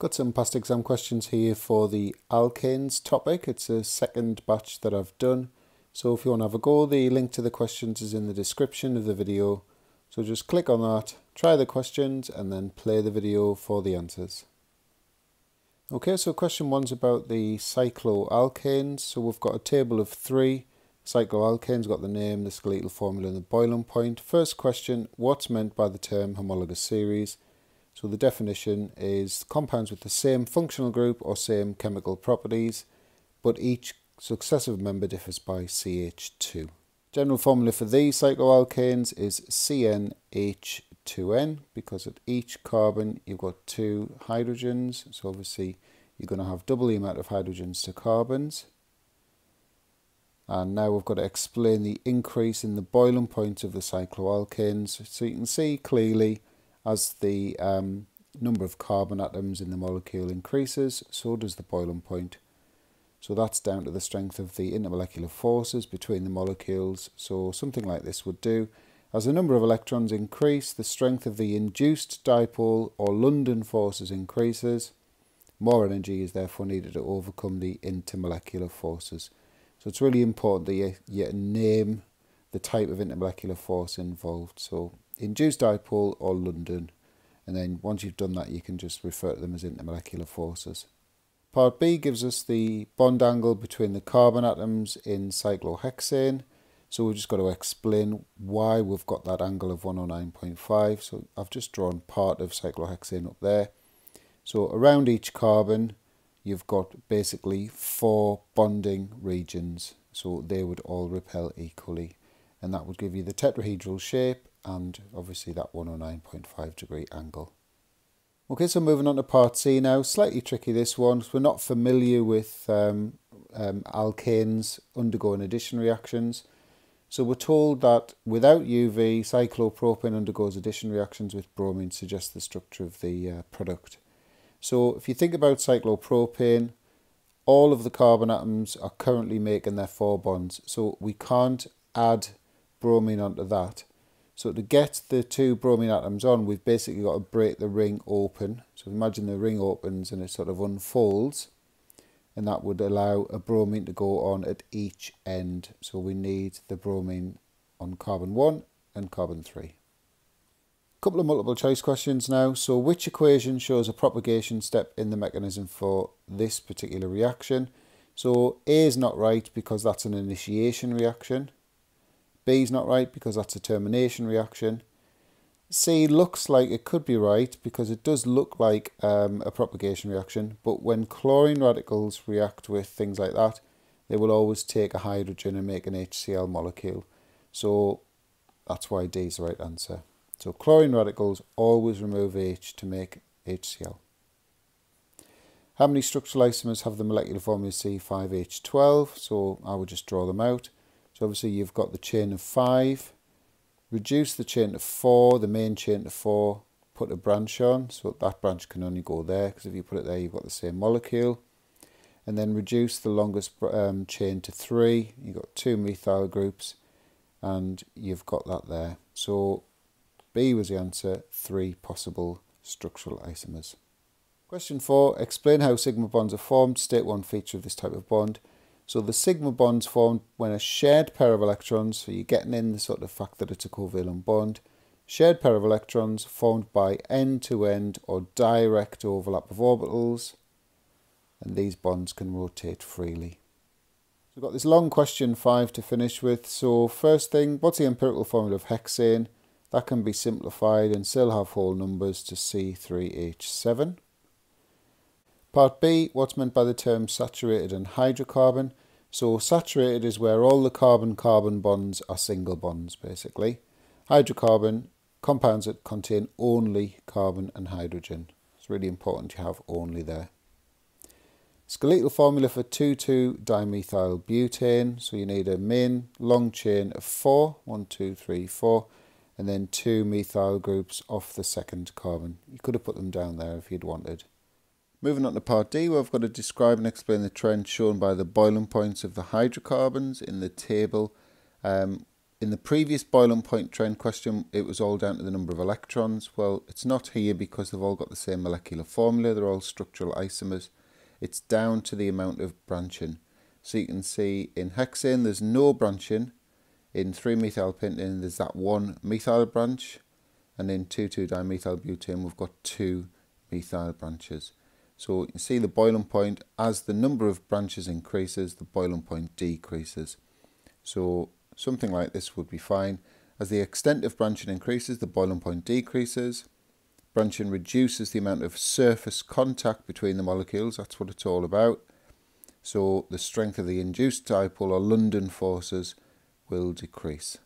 Got some past exam questions here for the alkanes topic. It's a second batch that I've done. So if you want to have a go, the link to the questions is in the description of the video. So just click on that, try the questions and then play the video for the answers. Okay, so question one's about the cycloalkanes. So we've got a table of three. Cycloalkanes got the name, the skeletal formula and the boiling point. First question, what's meant by the term homologous series? So the definition is compounds with the same functional group or same chemical properties, but each successive member differs by CH2. General formula for these cycloalkanes is CnH2n because at each carbon you've got two hydrogens. So obviously you're going to have double the amount of hydrogens to carbons. And now we've got to explain the increase in the boiling point of the cycloalkanes. So you can see clearly as the um, number of carbon atoms in the molecule increases, so does the boiling point. So that's down to the strength of the intermolecular forces between the molecules. So something like this would do. As the number of electrons increase, the strength of the induced dipole or London forces increases. More energy is therefore needed to overcome the intermolecular forces. So it's really important that you, you name the type of intermolecular force involved. So induced dipole or London. And then once you've done that, you can just refer to them as intermolecular forces. Part B gives us the bond angle between the carbon atoms in cyclohexane. So we've just got to explain why we've got that angle of 109.5. So I've just drawn part of cyclohexane up there. So around each carbon, you've got basically four bonding regions. So they would all repel equally. And that would give you the tetrahedral shape and obviously that 109.5 degree angle. Okay, so moving on to part C now. Slightly tricky this one we're not familiar with um, um, alkanes undergoing addition reactions. So we're told that without UV, cyclopropane undergoes addition reactions with bromine, suggests the structure of the uh, product. So if you think about cyclopropane, all of the carbon atoms are currently making their four bonds. So we can't add bromine onto that. So to get the two bromine atoms on, we've basically got to break the ring open. So imagine the ring opens and it sort of unfolds. And that would allow a bromine to go on at each end. So we need the bromine on carbon 1 and carbon 3. A Couple of multiple choice questions now. So which equation shows a propagation step in the mechanism for this particular reaction? So A is not right because that's an initiation reaction. B is not right because that's a termination reaction. C looks like it could be right because it does look like um, a propagation reaction, but when chlorine radicals react with things like that, they will always take a hydrogen and make an HCl molecule. So that's why D is the right answer. So chlorine radicals always remove H to make HCl. How many structural isomers have the molecular formula C5H12? So I would just draw them out. So obviously you've got the chain of 5, reduce the chain to 4, the main chain to 4, put a branch on, so that branch can only go there, because if you put it there you've got the same molecule. And then reduce the longest um, chain to 3, you've got two methyl groups, and you've got that there. So B was the answer, 3 possible structural isomers. Question 4. Explain how sigma bonds are formed. State one feature of this type of bond. So the sigma bonds formed when a shared pair of electrons, so you're getting in the sort of fact that it's a covalent bond, shared pair of electrons formed by end-to-end -end or direct overlap of orbitals, and these bonds can rotate freely. So we've got this long question five to finish with. So first thing, what's the empirical formula of hexane? That can be simplified and still have whole numbers to C3H7. Part B, what's meant by the term saturated and hydrocarbon? So saturated is where all the carbon-carbon bonds are single bonds, basically. Hydrocarbon, compounds that contain only carbon and hydrogen. It's really important you have only there. Skeletal formula for 2,2-dimethyl butane. So you need a main long chain of four, one, two, three, four, and then two methyl groups off the second carbon. You could have put them down there if you'd wanted. Moving on to part D, where I've got to describe and explain the trend shown by the boiling points of the hydrocarbons in the table. Um, in the previous boiling point trend question, it was all down to the number of electrons. Well, it's not here because they've all got the same molecular formula. They're all structural isomers. It's down to the amount of branching. So you can see in hexane, there's no branching. In 3-methylpentane, there's that one methyl branch. And in 2,2-dimethylbutane, we've got two methyl branches. So you see the boiling point, as the number of branches increases, the boiling point decreases. So something like this would be fine. As the extent of branching increases, the boiling point decreases. Branching reduces the amount of surface contact between the molecules, that's what it's all about. So the strength of the induced dipole or London forces will decrease.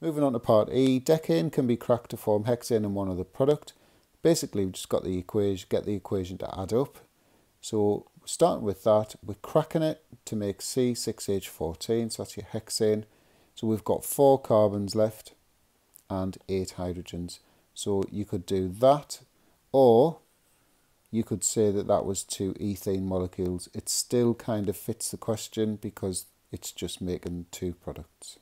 Moving on to part E, decane can be cracked to form hexane and one other product. Basically, we've just got the equation, get the equation to add up. So starting with that, we're cracking it to make C6H14, so that's your hexane. So we've got four carbons left and eight hydrogens. So you could do that, or you could say that that was two ethane molecules. It still kind of fits the question because it's just making two products.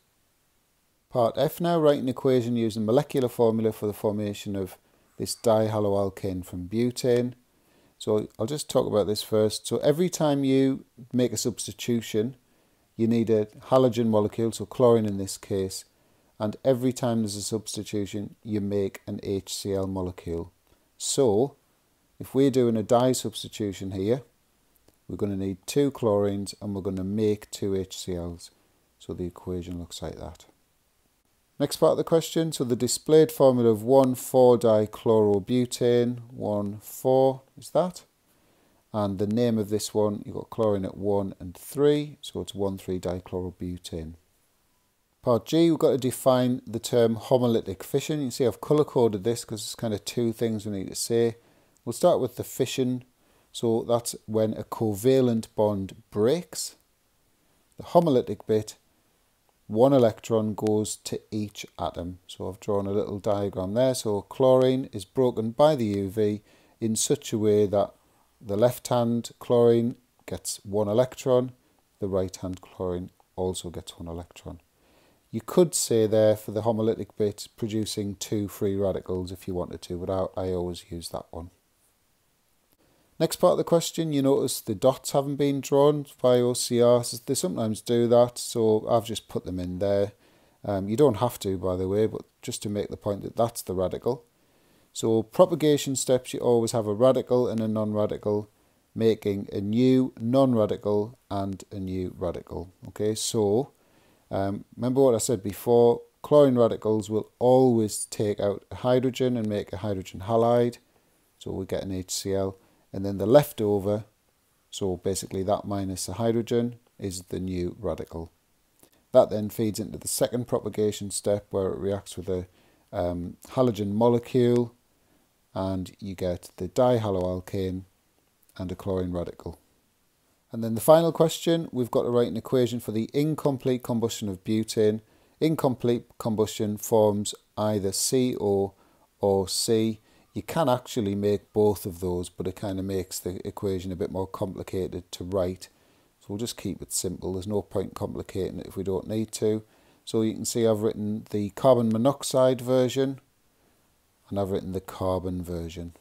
Part F now, write an equation using molecular formula for the formation of this dihaloalkane from butane. So I'll just talk about this first. So every time you make a substitution, you need a halogen molecule, so chlorine in this case, and every time there's a substitution, you make an HCl molecule. So if we're doing a disubstitution here, we're going to need two chlorines and we're going to make two HCl's. So the equation looks like that. Next part of the question, so the displayed formula of 1,4-dichlorobutane, 1,4 is that. And the name of this one, you've got chlorine at 1 and 3, so it's 1,3-dichlorobutane. Part G, we've got to define the term homolytic fission. You see I've colour-coded this because it's kind of two things we need to say. We'll start with the fission. So that's when a covalent bond breaks. The homolytic bit one electron goes to each atom. So I've drawn a little diagram there. So chlorine is broken by the UV in such a way that the left hand chlorine gets one electron, the right hand chlorine also gets one electron. You could say there for the homolytic bit producing two free radicals if you wanted to, but I, I always use that one. Next part of the question, you notice the dots haven't been drawn by OCR. They sometimes do that, so I've just put them in there. Um, you don't have to, by the way, but just to make the point that that's the radical. So propagation steps, you always have a radical and a non-radical, making a new non-radical and a new radical. Okay, so um, remember what I said before, chlorine radicals will always take out hydrogen and make a hydrogen halide. So we get an HCl and then the leftover, so basically that minus the hydrogen, is the new radical. That then feeds into the second propagation step where it reacts with a um, halogen molecule and you get the dihaloalkane and a chlorine radical. And then the final question, we've got to write an equation for the incomplete combustion of butane. Incomplete combustion forms either CO or C you can actually make both of those, but it kind of makes the equation a bit more complicated to write. So we'll just keep it simple. There's no point complicating it if we don't need to. So you can see I've written the carbon monoxide version and I've written the carbon version.